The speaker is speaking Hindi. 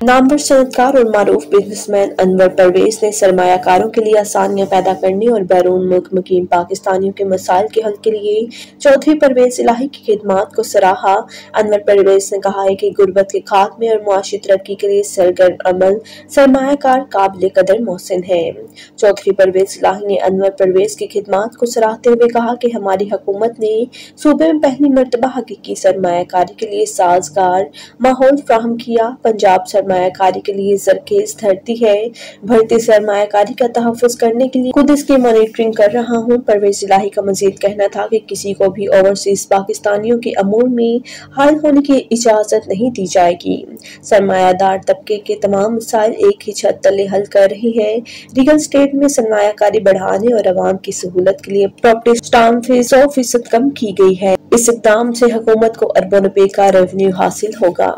नामवर सनतकार और मारूफ बिजनेसमैन अनवर परवेज ने सरमाकारों के लिए आसानियाँ पैदा करने और बैरून मुल्क मुकीम पाकिस्तानियों के मसाइल के हल के लिए चौधरी परवेज इलाही की खिदमात को सराहा। अनवर परवेज ने कहा है कि गुर्बत के खात्मे और मुआशी तरक्की के लिए सरगर्म अमल सरमाकार काबिल कदर मोहसिन है। चौधरी परवेज इलाही ने अनवर परवेज की खिदमात को सराहते हुए कहा कि हमारी हुकूमत ने सूबे में पहली मरतबा हकीकी सरमाकारी के लिए साजगार माहौल फ्राहम किया। पंजाब सरमा सरमाकारी के लिए जरखेज धरती है। भर्ती सरमाकारी का तहफ़ करने के लिए खुद इसकी मॉनिटरिंग कर रहा हूँ। परवेज इलाही का मजीद कहना था कि किसी को भी ओवरसीज पाकिस्तानियों के अमूर में हाल होने की इजाज़त नहीं दी जाएगी। सरमायादार तबके के तमाम मसाइल एक ही छत तले हल कर रही है। रियल स्टेट में सरमाकारी बढ़ाने और आवाम की सहूलत के लिए प्रॉपर्टी स्टाम फ़ीस सौ फ़ीसद कम की गई है। इस इकदाम से हुकूमत को अरबों रुपए का रेवेन्यू हासिल होगा।